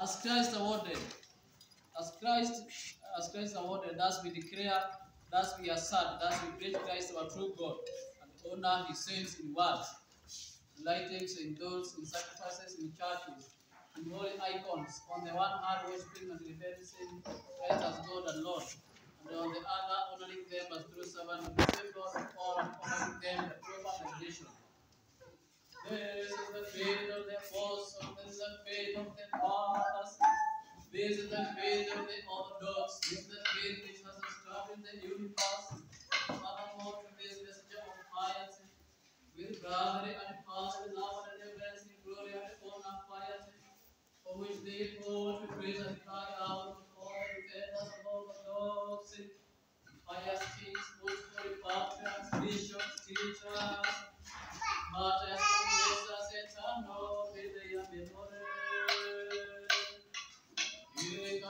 As Christ awarded, as Christ, as Christ awarded, thus we declare, thus we assert, thus we preach Christ our true God, and honor his saints in words, lightings in those in sacrifices in churches, in holy icons, on the one hand worshiping and reverencing Christ as God and Lord, and on the other honoring them as true servants of the same Lord of all and honoring them the proper meditation. This is the faith of this is the faith of the Orthodox, this is the faith which has established the universe. Furthermore, to this messenger of piety, with brotherly and fatherly love and reverence in glory and honor piety, for which they both we praise and cry out all the defenders of pious kings, most holy patriarchs, bishops, teachers, martyrs, Yeah.